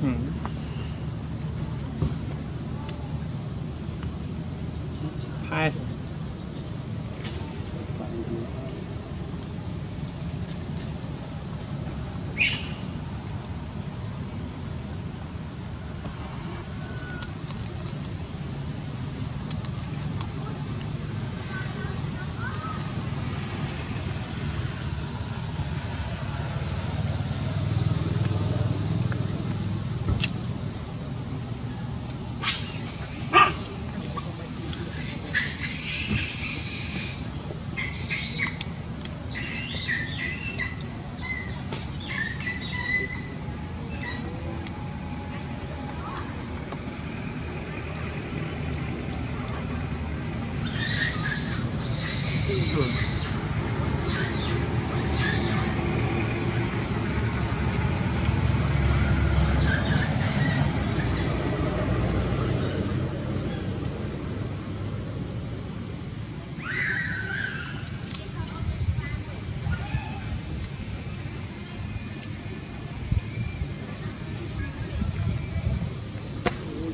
Hmm.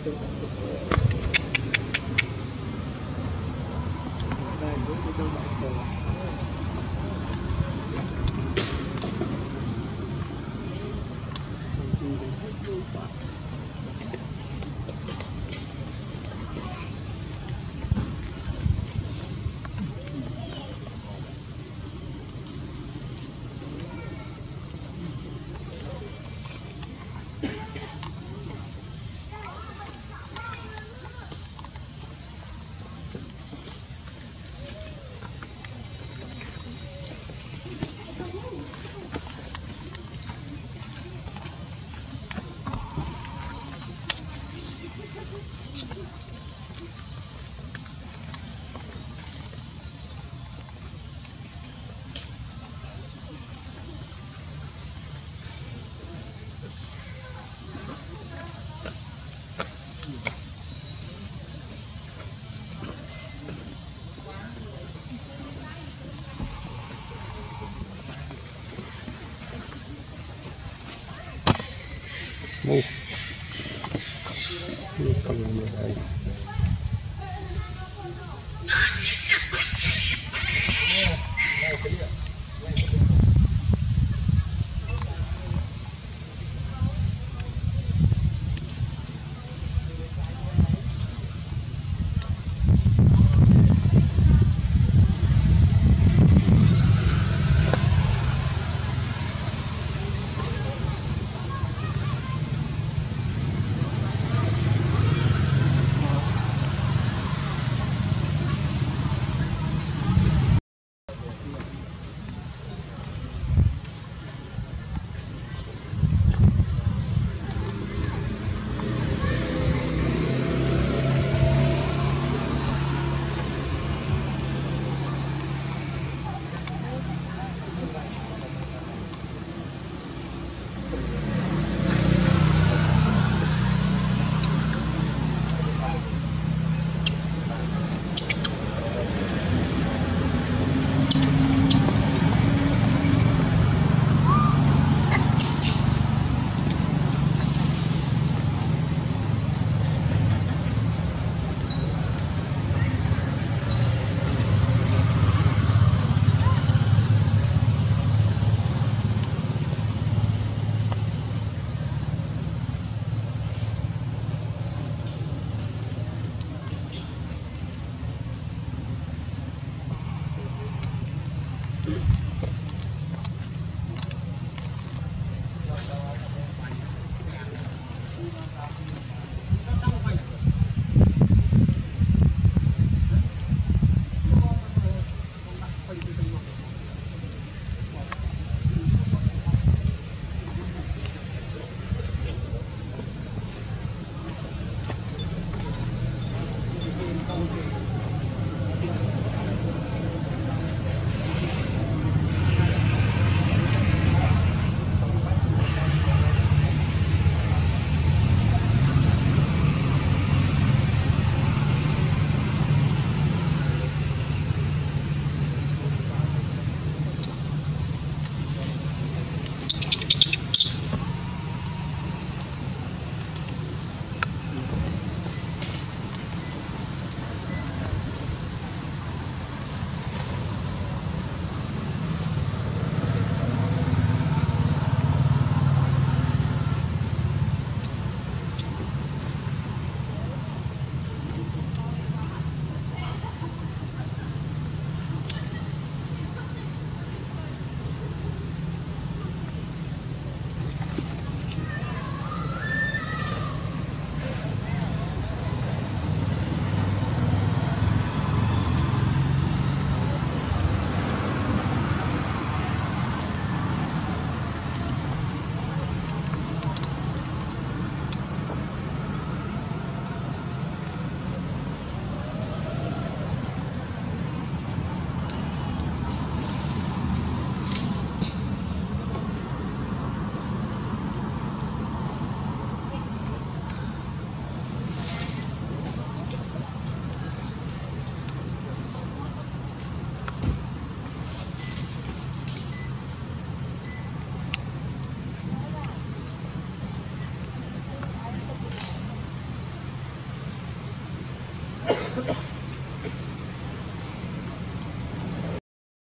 Move.